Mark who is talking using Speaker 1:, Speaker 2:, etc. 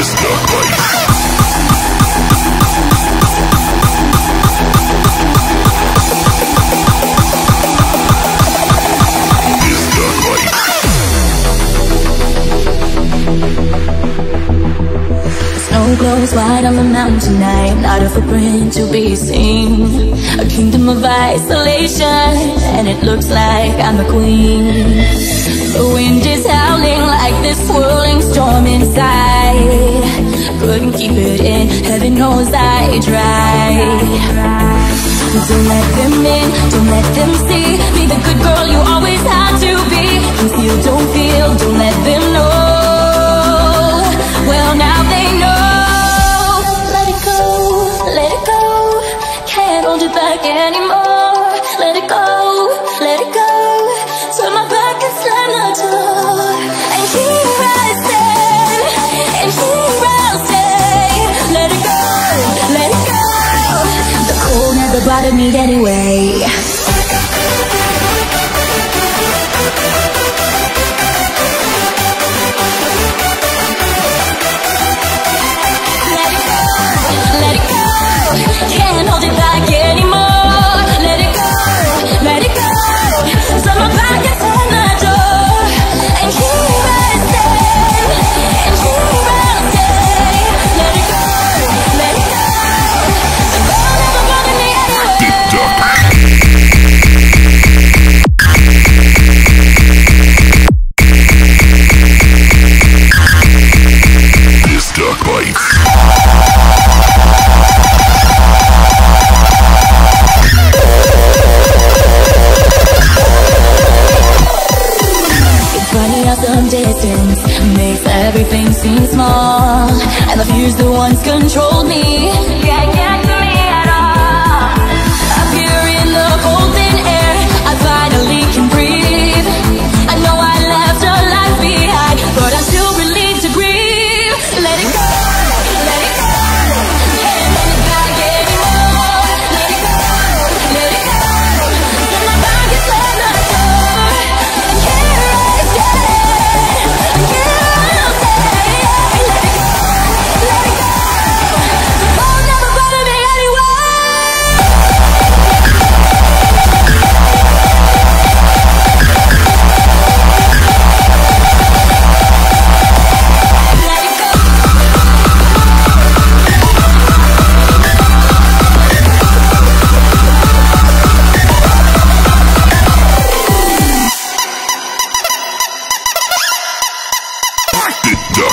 Speaker 1: it's the light snow glows white on the mountain tonight. Not a footprint to be seen. A kingdom of isolation. And it looks like I'm a queen. keep it in. Heaven knows I try Don't let them in, don't let them see. Be the good girl you always out of me anyway. face makes everything seem small. And the fear's the ones controlled me. Did the